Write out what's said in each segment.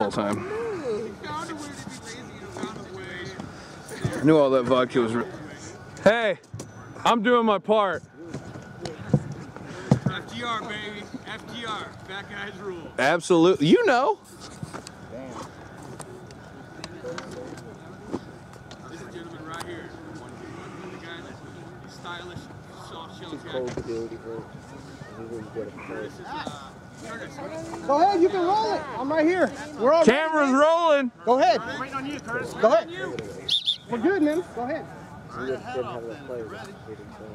all time. I knew all that vodka was. Re- hey, I'm doing my part. FTR, baby. FTR. Fat guys rule. Absolutely. You know. This gentleman right here. One one of the guys that's stylish, soft shell Cold jacket. to do it before. We wouldn't get it This is uh, Curtis. Go ahead, you can roll it. I'm right here. We're all Camera's rolling. Go ahead. Waiting on you, Curtis. Go ahead. We're good, man. Go ahead. We didn't have enough players. We didn't play.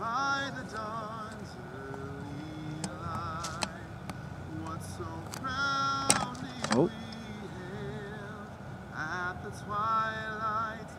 by the dawn's early light. What so proudly Oh. we hailed at the twilight's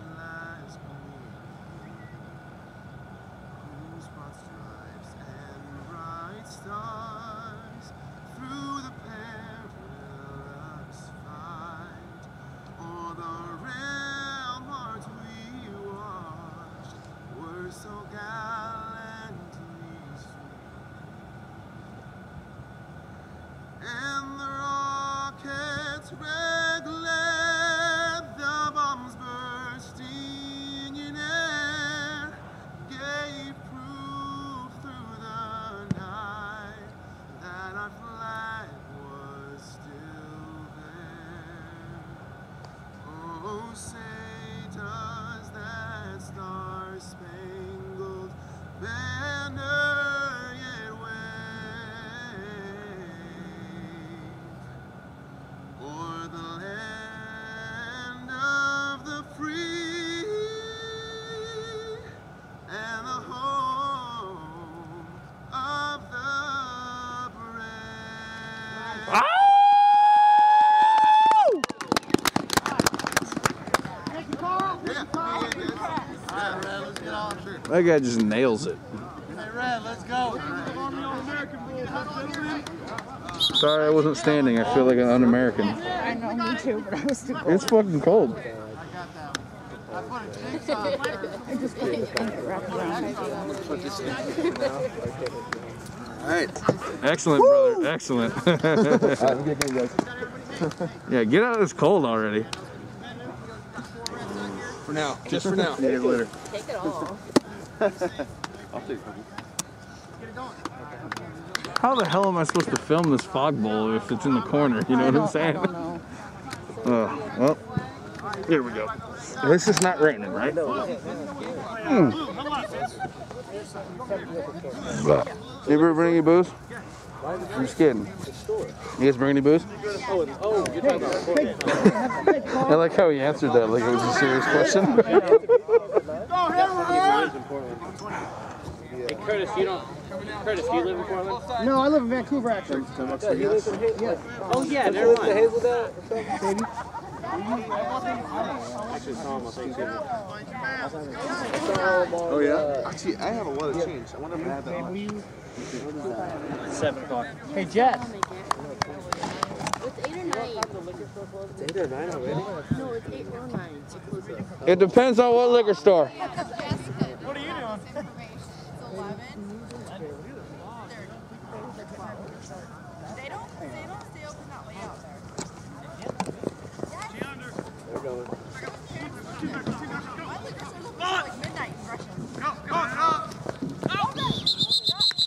That guy just nails it. Hey, Red, let's go. Sorry, I wasn't standing. I feel like an un-American. I know, me too, but I was too cold. It's fucking cold. I just couldn't think it wrapped around. All right. Excellent, brother. Excellent. yeah, get out of this cold already. For now. Just for now. Later. Take it all. How the hell am I supposed to film this fog bowl if it's in the corner? You know what I'm saying? I don't know. Oh, well, here we go. At least it's not raining, right? Hmm. You ever bring any booze? I'm just kidding. You guys bring any booze? I like how he answered that like it was a serious question. Hey, Curtis, you don't. Curtis, do you live in Portland? No, I live in Vancouver, actually. Oh yeah, never mind. Actually, saw him on Thanksgiving. Oh, yeah? Actually, I have a lot of change. I wonder if I have that much. Seven o'clock. Hey, Jet. It's eight or nine. Eight or nine already? No, it's eight or nine. It depends on what liquor store. What are you doing? They don't, they don't stay open that way out there. They're going. My liquor store's open till like midnight in Gresham.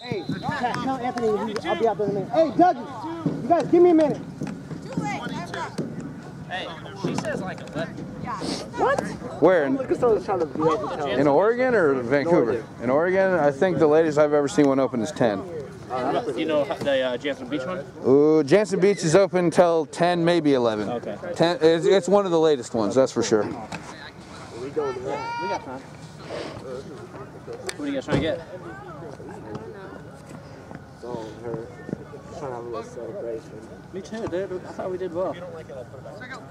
Hey, Pat, tell Anthony we- I'll be out there in a minute. Hey, Dougie, you guys give me a minute. Too late. Hey, she says like eleven. Where? In, Liquor store is trying to be able to tell. in Oregon or Vancouver? In Oregon, I think the latest I've ever seen one open is 10. You know the uh, Jantzen Beach one? Ooh, Jantzen Beach is open till 10, maybe 11. Okay. 10, it's, it's one of the latest ones, that's for sure. We go to that. We got time. What are you guys trying to get? It's all her. Trying to have a little celebration. Me too, dude. I thought we did well.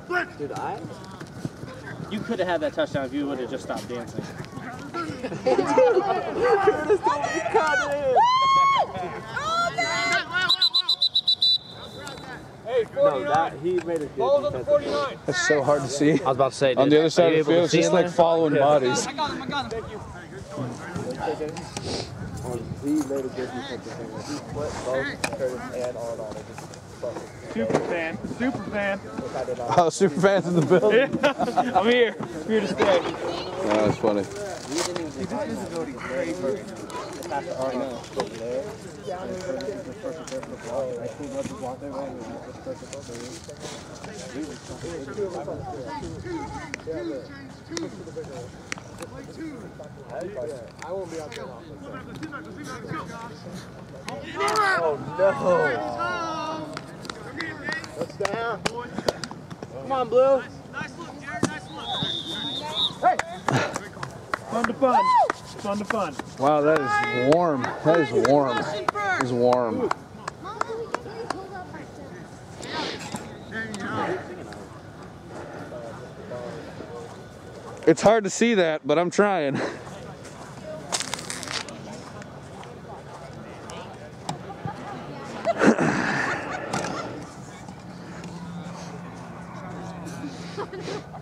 Like Dude, I. You could have had that touchdown if you would have just stopped dancing. No, that he made a good defensive. That's so hard to see. I was about to say, On the other side of the field, it's just like following bodies. Oh, Um, he made a good defensive thing. He split both Curtis and Arnold. It just Super fan. Super fan. which I did not. Oh, super fans in the building. I'm here. I'm Here to stay. Oh, that's funny. After Arnold spoke there, and the first and third the ball, I pulled up the block there, and the first and third the ball. I won't be out there long. Oh no! Let's down. Come on, Blue. Nice look, Jared. Nice look. Fun to fun. Fun to fun. Wow, that is warm. That is warm. That is warm. It's hard to see that, but I'm trying.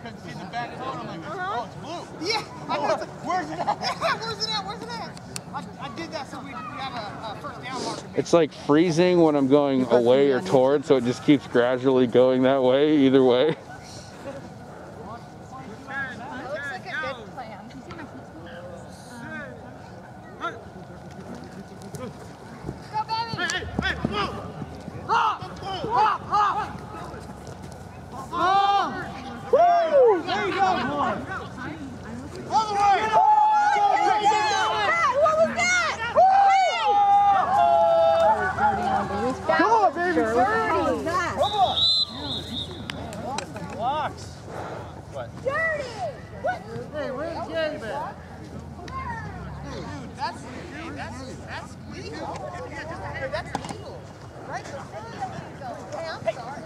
couldn't see the back phone. I'm like, oh, it's blue. Yeah. I know. Where's it at? Where's it at? Where's it at? I, I did that so we, we have a, a first down marker. It's like freezing when I'm going away or toward, so it just keeps gradually going that way, either way. That looks like a good plan. Go, baby! Hey, hey, blue. What was that? Come on, baby. Dirty! Blocks. Dirty! Hey, where's the game at? Dude, that's, hey, that's, that's legal. Hey, that's legal. Right? Hey, I'm sorry.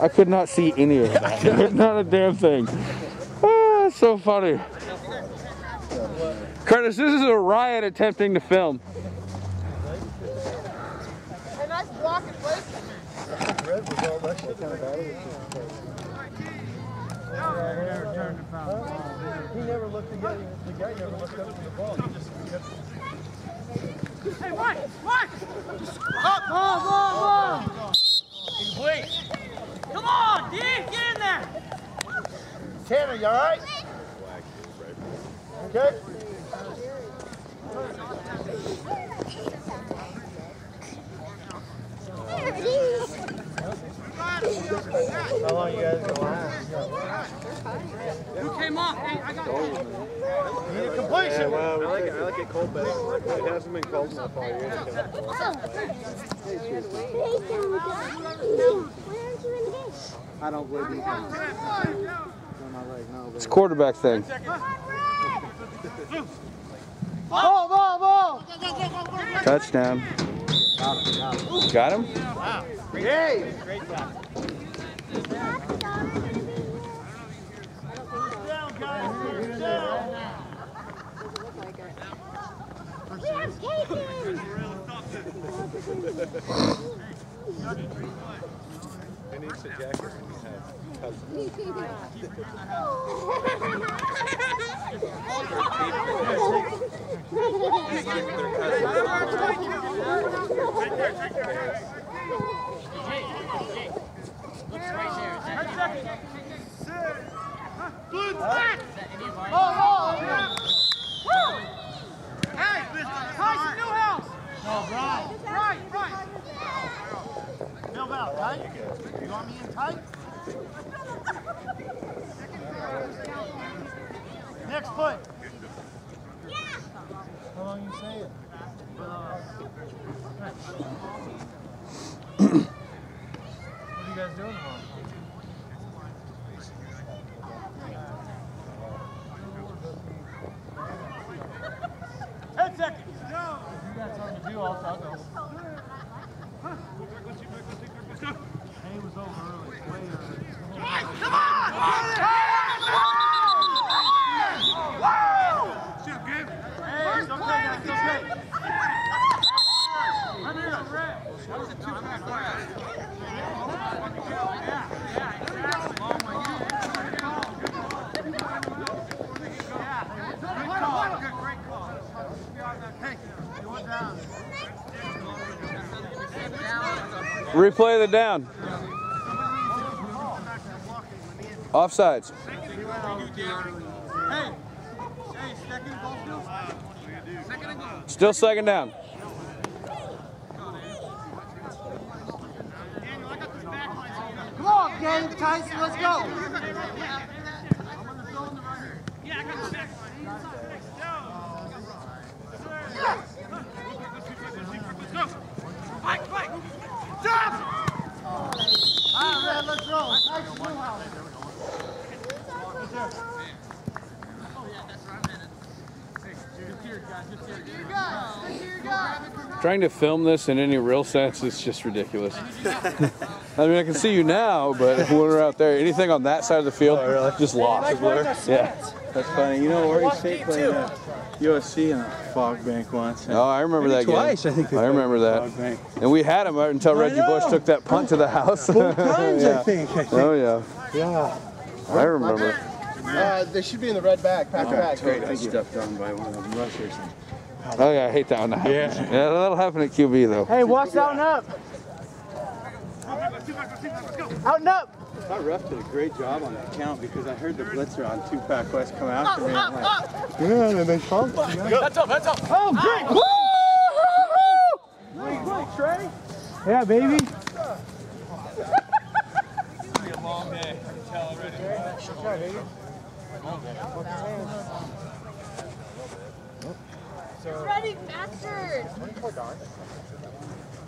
I could not see any of that. not a damn thing. Ah, that's so funny. Curtis, this is a riot attempting to film. Hey, nice block and place. He never looked at the the guy never looked up to the ball. He just kept Hey, Mike. Mike. Complete. Come on, D. Get in there. Tanner, you alright? Okay. How long you guys gonna last? Who came off? Hey, I got Need a completion. I like it. I like it cold, but it hasn't been cold enough all year. I don't believe you. On no. It's a quarterback thing. Ball, ball, ball. Touchdown. Got him? Yay! We have taken! He needs a jacket. Hey, Tyson Newhouse. Right, right. Bell, tight? You want me in tight? Next foot. How long you say it? What are you guys doing tomorrow? Ten seconds. You got something to do, I'll go. Hey, was over early, way early. Hey, it's okay, guys, it's okay. Come here. That was a two-point flag. Yeah, yeah, exactly. Replay the down. Offsides. Still second down. Come on, gang, Tyson, let's go. Yeah, I got the back line. Let's go. Fight, fight. Stop! All right, man, let's roll. Tyson Newhouse. Trying to film this in any real sense is just ridiculous. I mean, I can see you now, but when we're out there, anything on that side of the field, just lost. Yeah. That's funny. You know, Oregon State played uh, USC in a fog bank once. Oh, I remember that Maybe twice, game. I think I remember that. And we had him until Reggie Bush took that punt to the house. Both times, I think. I think. Oh yeah, Yeah. I remember. Uh, they should be in the red bag. Pack your bag. Great. I stepped on by one of them rushers. Oh yeah, I hate that one. That happens. Yeah. yeah, that'll happen at QB though. Hey, watch that one up. Out and up. That ref did a great job on that count because I heard the blitzer on two pack west come after me. I'm like, yeah, and they found Oh, great. Woo! Yeah, baby. be a long day. I can tell already. Ready, bastard!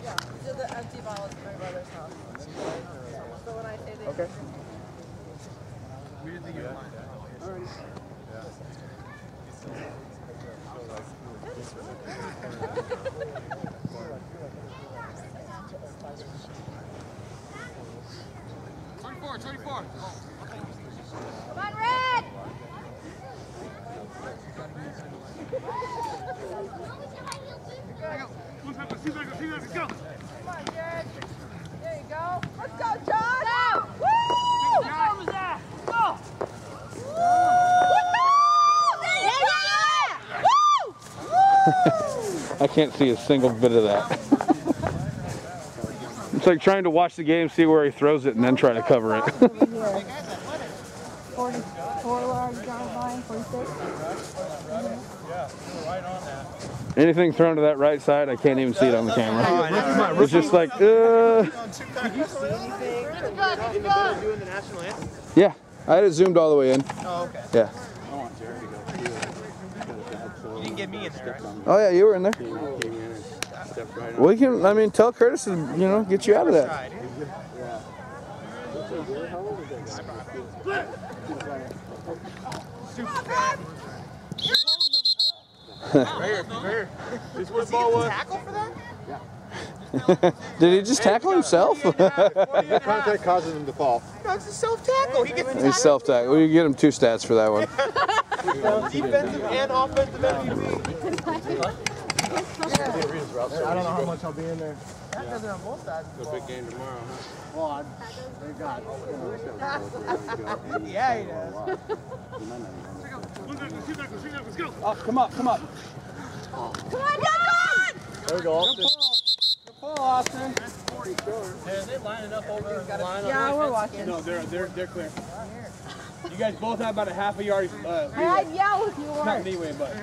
Yeah, so the empty ball is my brother's house. So when I say they. Okay. Twenty-four, twenty-four. Come on, Red! Let's go. Come on, Jared. There you go. Let's go, John. Woo! I can't see a single bit of that. It's like trying to watch the game, see where he throws it, and then try to cover it. 44 large down line, 46. Anything thrown to that right side, I can't even see it on the camera. It's just like, uh, yeah. I had it zoomed all the way in. Oh, okay. Yeah. You didn't get me in there, right? Oh yeah, you were in there. came in and stepped right on. We can. I mean, tell Curtis to, you know, get you out of that. Tried. Tackle for that? Did he just tackle himself? that Contact causes him to fall. No, it's a self-tackle. He gets He's self tackle. We can get him two stats for that one. defensive and offensive MVP. I don't know how much I'll be in there. That does it on both sides. It's a big game tomorrow, huh? Well, I, thank God. Yeah, he does. Oh, come up, come up. Come on, Duncan! There we go. Austin. Hey, are they lining up over there? Yeah, we're watching. No, they're they're they're clear. You guys both have about a half a yard. Uh, Hey, I'd yell if you weren't. leeway, but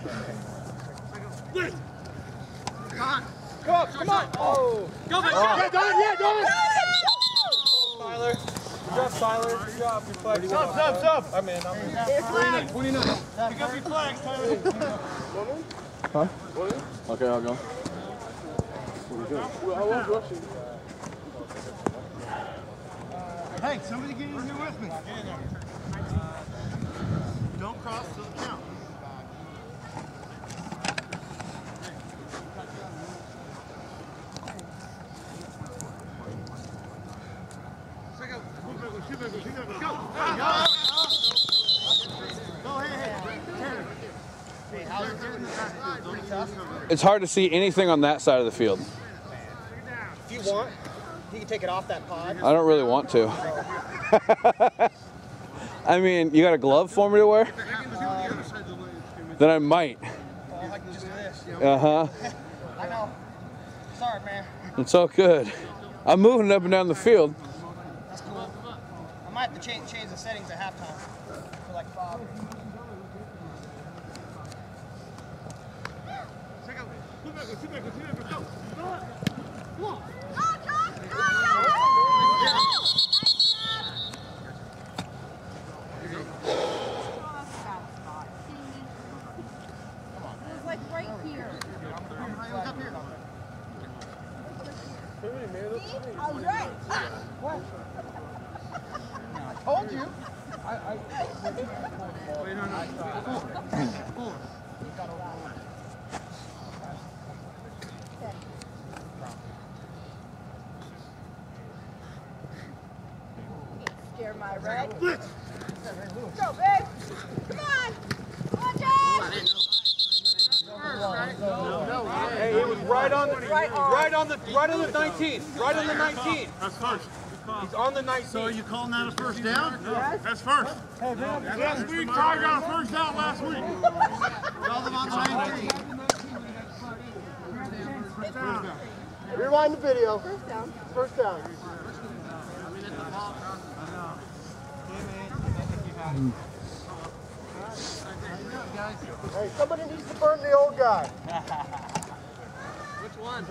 Come on, come on. Come Oh. Go, man. Yeah, Don, yeah, Don. Tyler. Good job, Tyler. Good job. Good play. Sub, sub, sub. I'm in. I'm in. Pick up your flags, Tyler. Huh? Okay, I'll go. Hey, somebody get in here with me. Get in there. Don't cross to the count. It's hard to see anything on that side of the field. If you want, he can take it off that pod. I don't really want to. I mean, you got a glove for me to wear? Then I might. Well, I can just do this. Uh huh. I know. Sorry, man. It's all good. I'm moving up and down the field. That's cool. I might have to change change the settings at halftime for like Bob. It was like right here. See? I was right. Told you. Scare my red. Go, babe. Come on. Watch out. Hey, it was right on the right, on the right on the 19th. Right on the 19th. That's first. He's on the 19th. So you calling that a first down? Yes. That's first. Last week, Ty got a first down last week. Call them on the 19. Rewind the video. First down. First down. Hey, somebody needs to burn the old guy. Which one?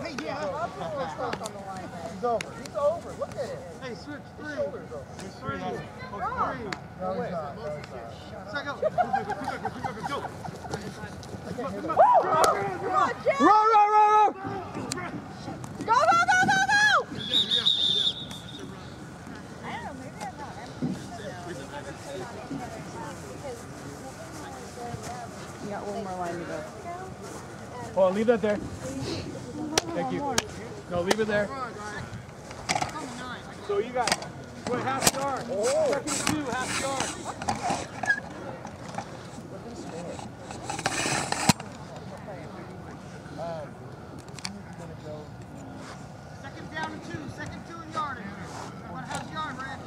Hey, yeah. He's over. He's over. Look at it. Hey, switch His three. shoulder's over. Oh, three. No, he's not. No, he's not. Second. Go. Come on, Jim. Run, run, run, run! Go, go, go, go, go. I don't know. Maybe I'm not. You got one more line to go. Hold on, leave that there. Thank you. No, leave it there. So you got wait, half yard. Second two, half yard. Second two. Second two and. What half yard, Red?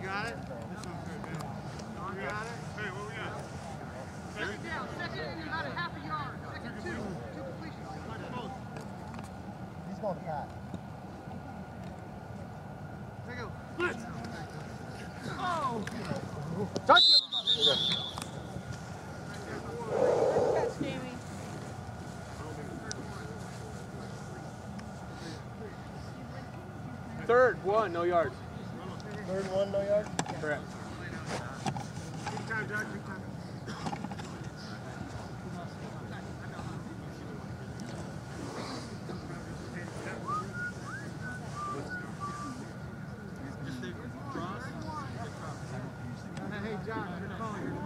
You got it? You got it? Hey, what we got? Second down. Second and about a half a yard. Second two. Two completions. He's going to pat. There you go. Blitz. Oh. Catch, Jamie. Third one, no yards. Third one, no yard. Correct. Big time, Jack. Big time. Hey, John. Good call here.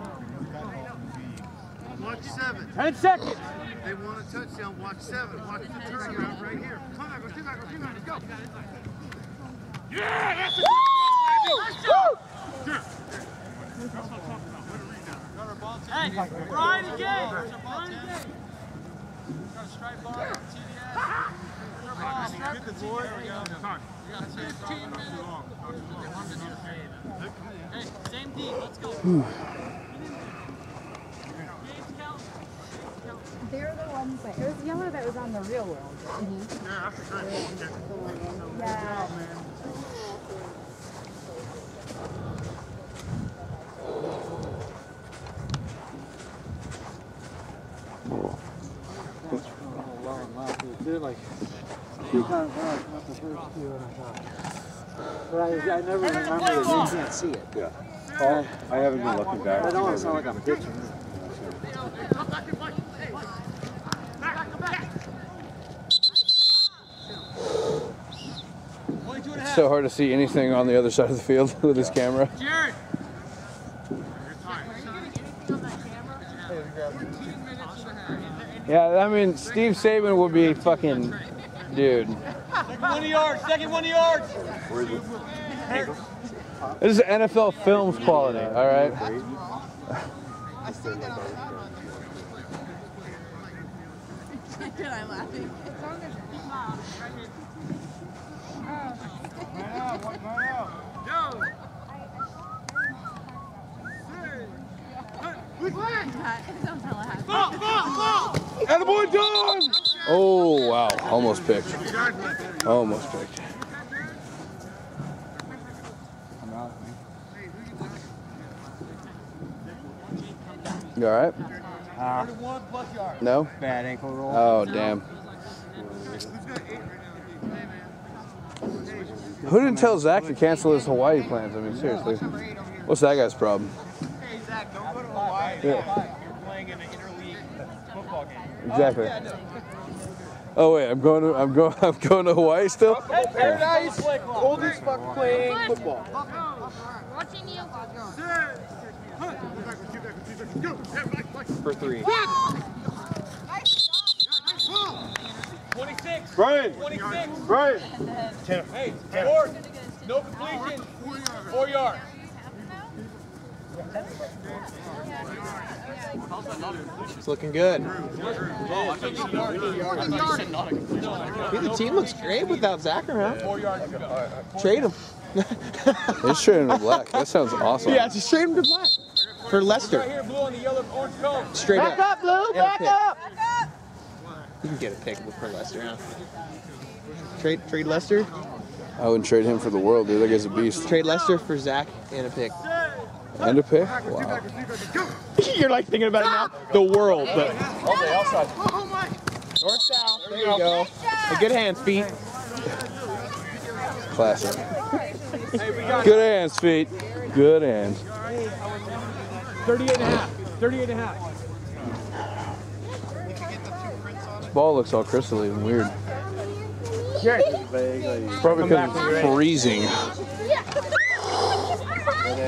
Watch seven. Ten seconds. They want a touchdown. Watch seven. Watch the turnaround right here. Come on, go, two back, go, two back, go. Yeah, that's a good throw, baby. Sure. That's what I'm talking about. Way to read that. Hey, Brian again. Brian again. Got a strike bar, TDS. Get the board. There we go. Time. You got 15 minutes. Too long. Not too long. Hey, same deep. Let's go. Games count. They're the ones that, it was yellow that was on the real world. Yeah, that's a great ball. Okay. Yeah. like two times when I come up the first two and I thought. But I, I never remember it. You can't see it. Yeah. Oh, I haven't been looking back. I don't want to sound like I'm bitching. It's so hard to see anything on the other side of the field with this camera. Jared. Yeah, I mean, Steve Sabol would be fucking, dude. Second one yards. Second one yards. This is NFL films quality, all right? I'm laughing. As long as you smile, right Attaboy, Don! Oh, wow. Almost picked. Almost picked. You all right? Ah. No? Bad ankle roll. Oh, damn. Who didn't tell Zach to cancel his Hawaii plans? I mean, seriously. What's that guy's problem? Hey, Zach, don't go to Hawaii. Yeah. You're playing in an interleague football game. Exactly. Oh, Oh wait, I'm going to I'm going I'm going to Hawaii still. Paradise, old as fuck playing football. Watching you. For three. Twenty-six. Brian. Twenty-six. Brian. Hey, four. No completion. Four yards. It's looking good. the team looks great without Zach around. Four yards to. Trade him. It's straight into black. That sounds awesome. Yeah, just trade him to black. For Right Lester. here, blue on the yellow orange cone. Straight Back up. up, Blue. And a Back pick. up. You can get a pick for Lester, huh? Trade trade Lester. I wouldn't trade him for the world, dude. That guy's a beast. Trade Lester for Zach and a pick. And a pick. Wow. You're like thinking about it now. The world, but oh, oh, north south. There you go. A good hands, feet. Classic. Good hands, feet. Good hands. 38 and a half. 38 and a half. This ball looks all crystally and weird. Probably because it's freezing.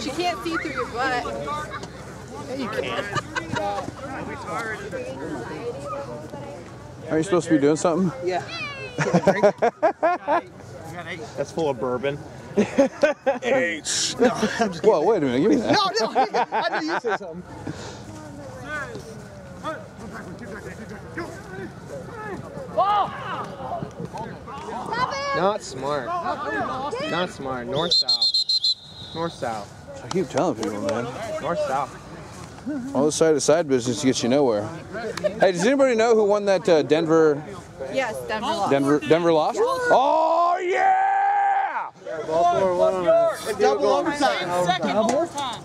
She can't see through your butt. Yeah, you can. Are you supposed to be doing something? Yeah. That's full of bourbon. H. Whoa, wait a minute. Give me that. No, no, I knew you'd say something. Not smart. Not smart. North south. North south. I keep telling people, man. North south. All the side to side business gets you nowhere. Hey, does anybody know who won that uh, Denver Yes, Denver lost. Denver Denver lost? Oh yeah! Double overtime. Second overtime.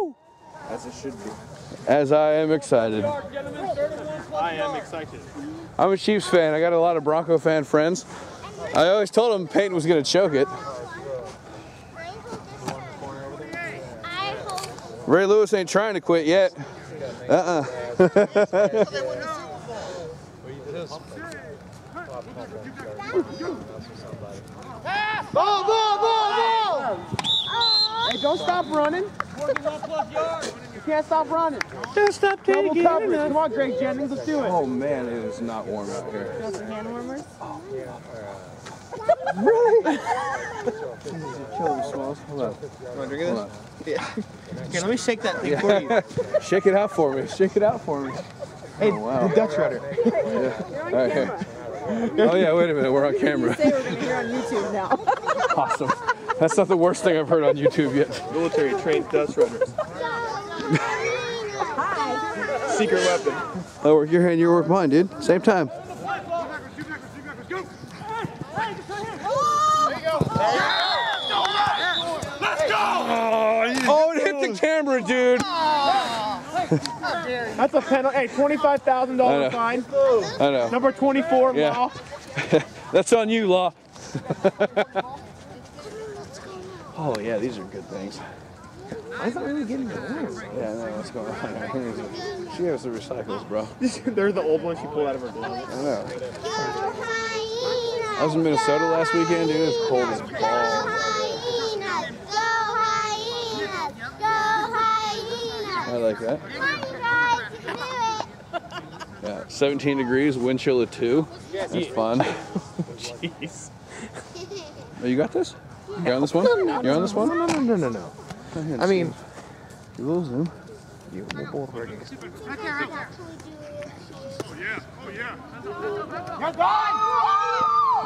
Woo! As it should be. As I am excited. I am excited. I'm a Chiefs fan. I got a lot of Bronco fan friends. I always told them Peyton was going to choke it. Ray Lewis ain't trying to quit yet. Uh-uh. Ball, ball, ball, ball. Hey, don't stop running. You can't stop running. Don't stop Double coverage. Come on, Drake Jennings, let's do it. Oh man, it is not warm out here. Hand warmers. Kill him, Smalls. Hold on. Want to drink of this? Yeah. Okay, let me shake that thing for you. Shake it out for me. Shake it out for me. Hey, oh, wow. the Dutch rudder. All right. here. Oh yeah, wait a minute. We're on camera. Say we're gonna hear on YouTube now. Awesome. That's not the worst thing I've heard on YouTube yet. Military trained Dutch rudders. Secret weapon. I work your hand, you work mine, dude. Same time. Oh, it hit the camera, dude. That's a penalty. Hey, $25,000 fine. I know. Number 24, Yeah. Law. That's on you, Law. oh yeah, these are good things. I'm not really getting the ones. Yeah, I know what's going on. She has the recycles, bro. They're the old ones she pulled out of her glove. I know. I was in Minnesota last weekend, dude. It was cold as balls. Hyenas! Go hyenas! Go hyenas! I like that. Come on, guys, do it! Yeah, 17 degrees, wind chill of two. That's fun. Jeez. Oh, you got this? You're on this one? You're on this one? No, no, no, no, no. I mean, you little zoom. you we're both ready. Right there, right there. Oh, yeah. Oh, yeah.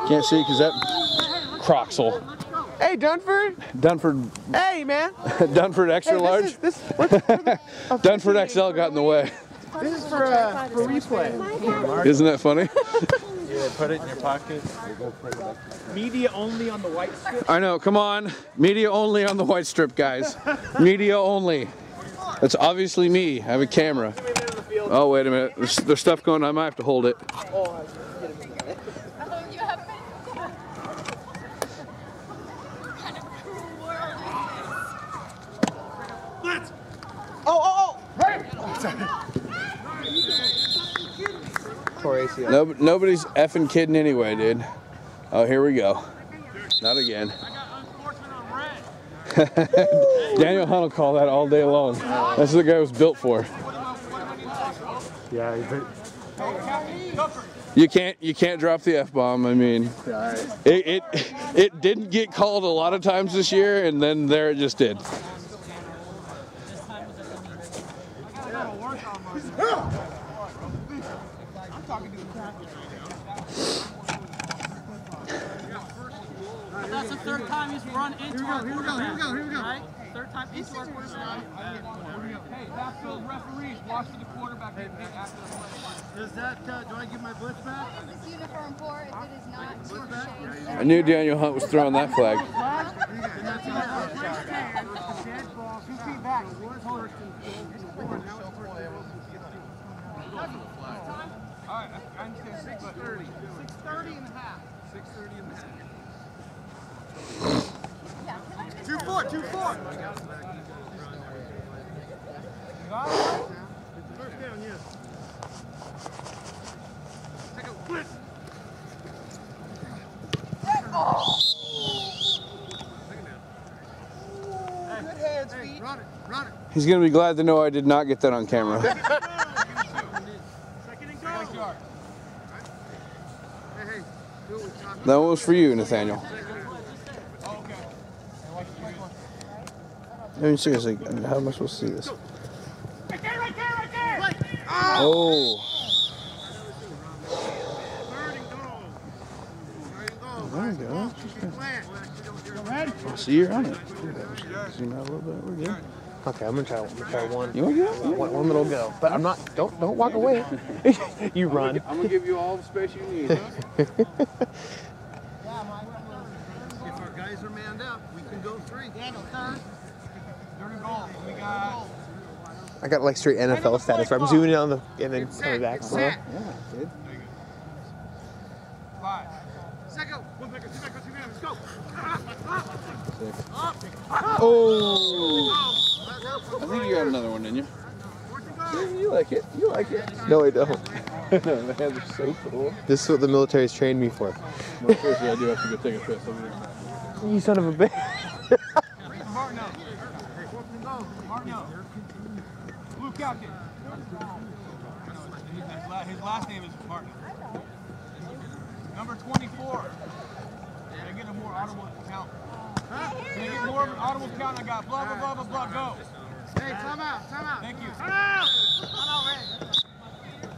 Can't see because that Croxel. Hey, Dunford. Dunford, Hey, man. Dunford extra Hey, large. this is this. What's, Dunford XL got in the way. this is for uh, for replay. Isn't that funny? Yeah, put it in your pocket. Media only on the white strip. I know. Come on, media only on the white strip, guys. Media only. That's obviously me. I have a camera. Oh wait a minute. There's, there's stuff going on. I might have to hold it. Oh, you have been. What kind of cruel world is this? Oh, oh, oh. Tore ACL. No, nobody's effing kidding anyway, dude. Oh, here we go. Not again. Daniel Hunt will call that all day long. That's what the guy was built for. Yeah, but You can't you can't drop the f bomb. I mean, it, it it didn't get called a lot of times this year, and then there it just did. That's the third time he's run into our Here we go, here we go, here we go. Right? Third time into our quarterback. Hey, that's the referees. Watch for the quarterback get hit after the play. Is that, uh, do I get my blitz back? What is this uniform for if it is not to shade? I knew Daniel Hunt was throwing that flag. All right, I understand. Six thirty. Six thirty and a half. Six thirty and a half. Two four, two four. First down, yes. Take a blitz. Good hands, feet. Run it, run it. He's gonna be glad to know I did not get that on camera. Second and go. Hey, hey, do it with Tommy. That one was for you, Nathaniel. I mean, seriously, I mean, how am I supposed to see this? Right there, right there, right there. Oh, Third and goal. Third there we go. Keep playing. I see you're on it. Zoom out a little bit. We're good. Okay, I'm gonna try, I'm gonna try one. You want to get up? One, one little go, but I'm not. Don't don't walk away. you run. I'm gonna give you all the space you need. If our guys are manned up, we can go three. Daniel, third. Third and goal. We got. I got like straight NFL status where I'm zooming in on the and then coming back. It's uh-huh. set. Five. Second. One back, two back, two back. Let's go. Oh, I think you got another one, didn't you? You like it. You like it. No, I don't. no, the hands are so cool. This is what the military's trained me for. Well, seriously, I do have to go take a piss. You son of a bitch. captain. His last name is Martin. Number 24. Can I get a more audible count? Can I get more of an audible count? I got blah, blah, blah, blah, blah, go. Hey, time out, time out. Thank you. Time out.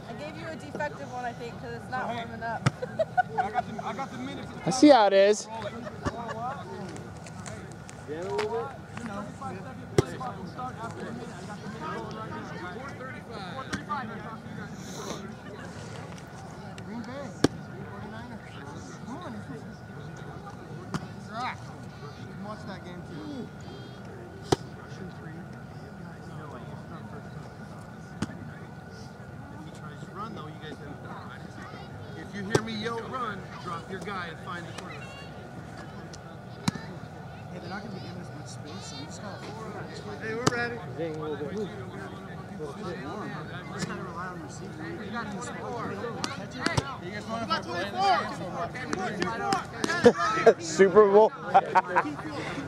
I gave you a defective one, I think, because it's not Hey. warming up. I got the, I got the minutes. I see how it is. Green Bay. 49ers. Come on. Zach. You can watch that game too. If he tries to run, though, you guys have to run. If you hear me yell run, drop your guy and find the corner. Hey, they're not going to be giving us much space, so we just got to Hey, we're ready. Super Bowl.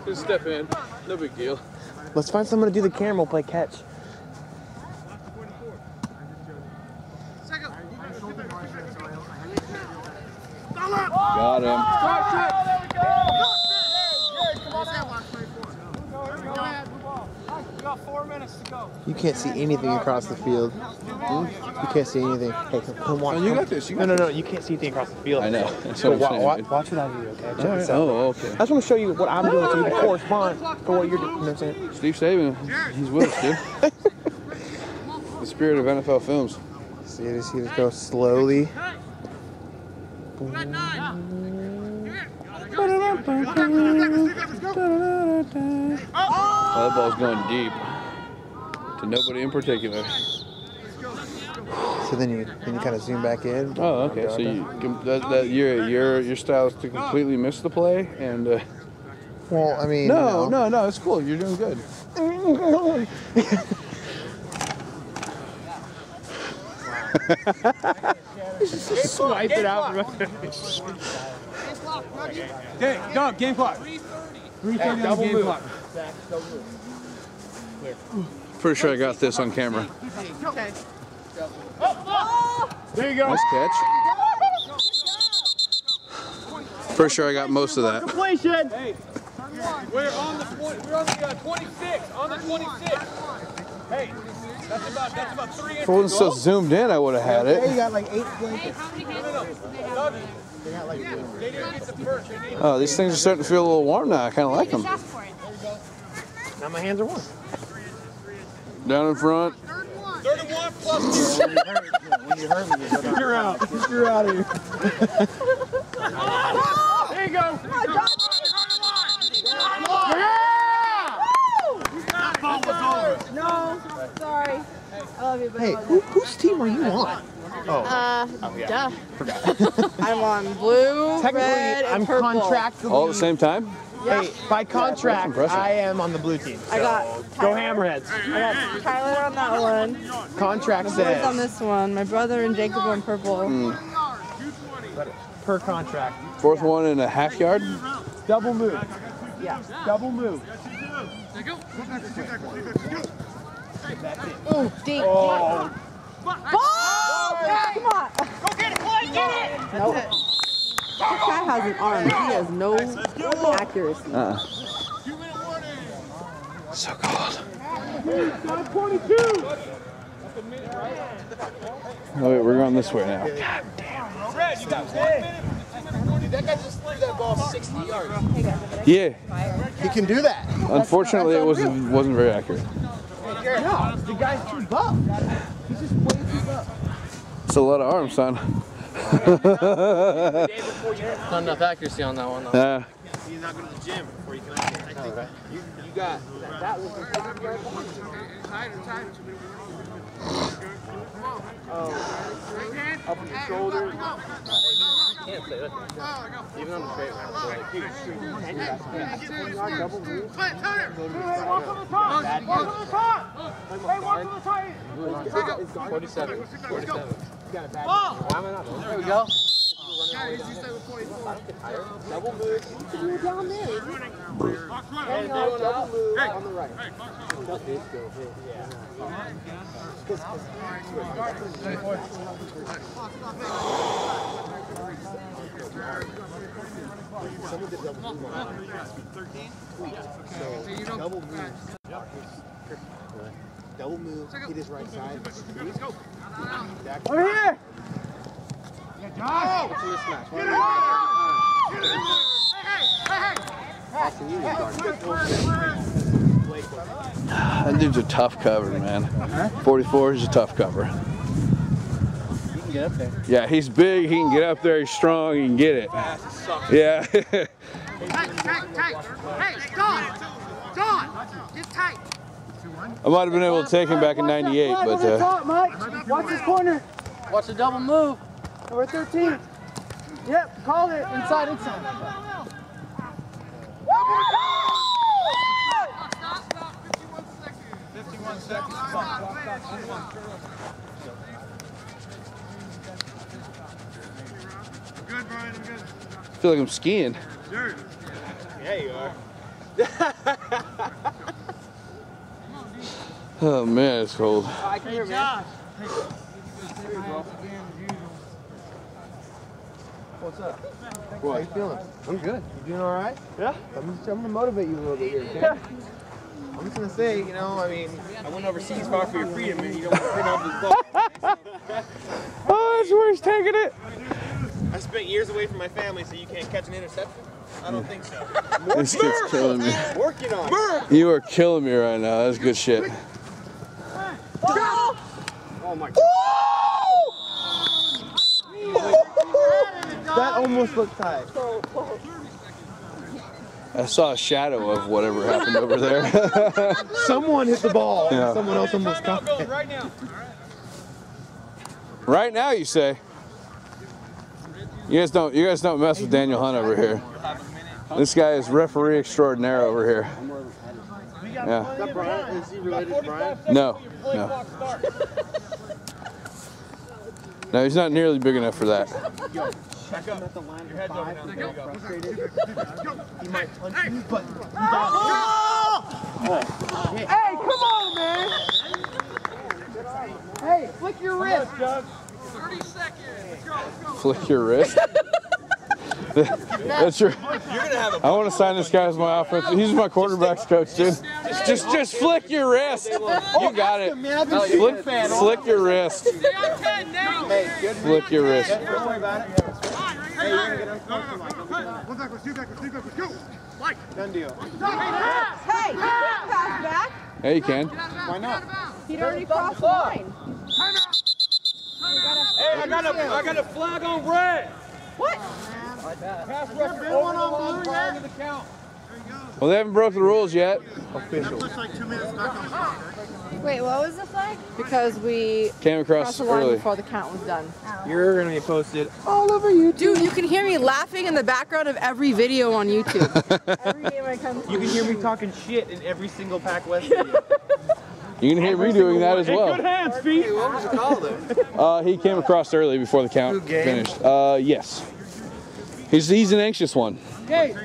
Just step in. No big deal. Let's find someone to do the camera. We'll play catch. Got him. We got four minutes to go. You can't see anything across the field. You can't see anything. Hey, come, come watch. Oh, you come- got this, you no, got no, no. You can't see anything across the field. I know. That's So wa- I'm wa- watch what I do, okay? Check All right. this out. Oh, okay. I just want to show you what I'm doing so you can correspond for what you're doing. You know what I'm saying? Steve Sabol, he's with us, dude. the spirit of NFL films. See this, see this go slowly. Oh, that ball's going deep. To nobody in particular. So then you then you kind of zoom back in. Oh, okay. So you can, that, that your your your style is to completely miss the play and. Uh, Well, I mean, no, you know. no, no. It's cool. You're doing good. Swipe it out. Okay, go, game clock. Three thirty on the game clock. Pretty sure I got this on camera. There you go. Nice catch. Pretty sure I got most of that. Completion. Hey, we're on the twenty. We're on the uh, twenty-six. On the twenty-six. Hey, that's about that's about three If inches. I wasn't so zoomed in, I would have had Yeah, you it. got like eight blankets. They didn't get the first. They didn't. Oh, these things are starting to feel a little warm now. I kind of like them. Now my hands are warm. Down in front. Third and one plus two. When you hurt me, you You're out. You're out of here. There you go. No, sorry. I love you, but Hey, no. who, whose team are you on? Oh. Uh, yeah. duh. I'm on blue, Technically, red, and I'm purple. contractually. All at the same time? Hey, by contract, impressive. I am on the blue team. I got Go Hammerheads. I got Tyler on that one. Contract Boys on says this one. My brother and Jacob on purple. Hmm. per contract. Fourth one in a half yard. Double move. Yeah. Double move. Ooh, deep, Oh. deep. Ball! Come on. Go get it, Clay. Get it. Nope. This guy has an arm. He has no accuracy. Uh-uh. So cold. Oh wait, we're going this way now. Red, you got one minute. That guy just threw that ball 60 yards. Yeah. He can do that. Unfortunately, it wasn't wasn't very accurate. No, the guy's too buff. He's just way too buff. It's a lot of arms, son. Not enough accuracy on that one. Yeah. He's not going to the gym before you can. You, you got that was Up on your shoulder. can't say that. Even on the straight line. Hey, walk on the top. Walk on the top. Hey, walk on the top. 47. 47. Ball. Why am I not? There we go. Double move. And going out on the right. Double move. Double move. Hit his right side. Over here. That dude's a tough cover, man. 44 is a tough cover. You can get up there. Yeah, he's big. He can get up there. He's strong. He can get it. Yeah. Tight, tight, tight. Hey, Don! Don! Get tight. I might have been able to take him back in '98, but uh, top, Mike. Watch his corner. Watch the double move. Number 13. Yep, call it. Inside, inside. Good, Brian. I'm good. I feel like I'm skiing. Jared. Yeah, you are. Oh man, it's cold. I can hear, man. What's up? How you feeling? I'm good. You doing all right? Yeah. I'm, just, I'm gonna motivate you a little bit here, okay? I'm just gonna say, you know, I mean, I went overseas far for your freedom, and you don't want to print off this book. Oh, that's where he's taking it. I spent years away from my family, so you can't catch an interception? I don't think so. This kid's killing me. Working on. You are killing me right now. That's good shit. Oh my god. that almost looked tight. I saw a shadow of whatever happened over there. Someone hit the ball. Yeah. Someone else almost caught Goes it. right now. right now, you say. You guys don't. You guys don't mess with Daniel Hunt over here. This guy is referee extraordinaire over here. Yeah. Brian? Is he related to Brian? No. No. No, he's not nearly big enough for that. Check him at the line Your head's over now. There you go. frustrated. He might punch you, but Hey, come on, man! Hey, flick your wrist. Doug. Thirty seconds. Go, go, go! Flick your wrist. That's your. I want to sign this guy as my offense. He's my quarterbacks coach, dude. Just, just flick your wrist. You oh, got it. Man, I've been a Flick, big fan. flick your wrist. Hey, good. Flick your wrist. Don't worry about it. Hey, you're gonna get uncomfortable. One backwards, two backwards, two backwards, go! Mike! Done deal. Hey, you can't pass back. Hey, you can. Why not? He'd already crossed the line. Hey, I got a, I got a flag on red. What? Pass rush over the line prior to the count. Well, they haven't broke the rules yet. Official. Looks like two minutes back on the clock, right? Wait, what was the flag? Because we Came across crossed the line early. before the count was done. Oh. You're gonna be posted all over YouTube. Dude, you can hear me laughing in the background of every video on YouTube. every game I come You can hear me talking shit in every single Pac West video. You can hear me doing that as well. Good hands, feet. What was it called then? Uh, he came across early before the count finished. Uh, yes. He's he's an anxious one. Hey,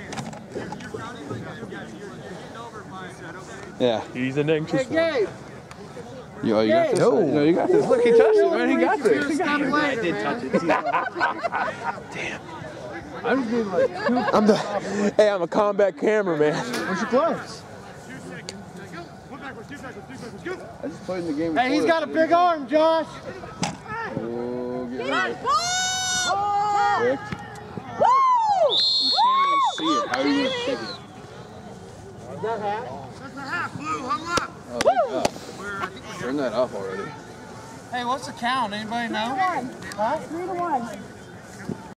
Yeah. He's an anxious hey, Gabe. You, oh, you got this? No, you got this. Look, he touched it, man. He got this. I did touch it. I'm just being like, I'm the. Hey, I'm a combat cameraman. where's your gloves? One backwards, two backwards, two backwards, go! I just played in the game. Hey, he's got a big arm, Josh. Oh, get rid of it. Ball! Quick. Woo! You can't even see it. How are you going to see it? That's the half, blue, huddle up! Oh, thank Turn that off already. Hey, what's the count? Anybody know? Three to one.